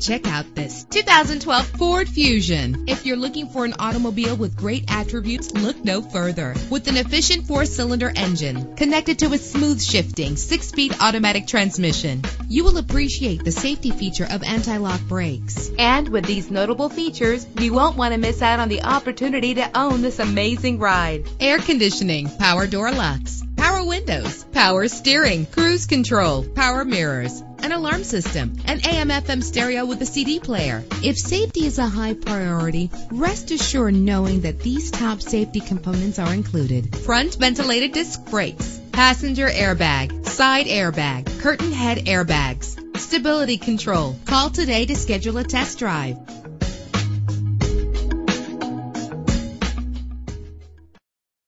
Check out this 2012 Ford Fusion. If you're looking for an automobile with great attributes, look no further. With an efficient four-cylinder engine connected to a smooth shifting six-speed automatic transmission, you will appreciate the safety feature of anti-lock brakes. And with these notable features, you won't want to miss out on the opportunity to own this amazing ride. Air conditioning, power door locks, power windows, power steering, cruise control, power mirrors, an alarm system, an AM FM stereo with a CD player. If safety is a high priority, rest assured knowing that these top safety components are included. Front ventilated disc brakes, passenger airbag, side airbag, curtain head airbags, stability control. Call today to schedule a test drive.